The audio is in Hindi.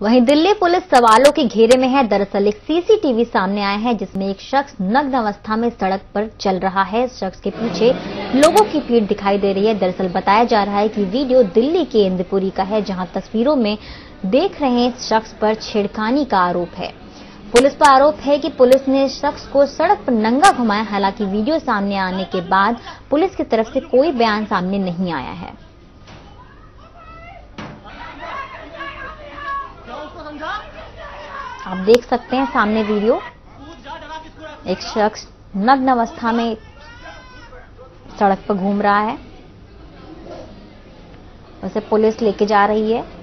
वहीं दिल्ली पुलिस सवालों के घेरे में है। दरअसल एक सीसीटीवी सामने आया है, जिसमें एक शख्स नग्न अवस्था में सड़क पर चल रहा है। शख्स के पीछे लोगों की भीड़ दिखाई दे रही है। दरअसल बताया जा रहा है कि वीडियो दिल्ली के इंद्रपुरी का है, जहाँ तस्वीरों में देख रहे शख्स पर छेड़खानी का आरोप है। पुलिस पर आरोप है कि पुलिस ने शख्स को सड़क पर नंगा घुमाया। हालाँकि वीडियो सामने आने के बाद पुलिस की तरफ़ से कोई बयान सामने नहीं आया है। आप देख सकते हैं सामने वीडियो। एक शख्स नग्न अवस्था में सड़क पर घूम रहा है। उसे पुलिस लेके जा रही है।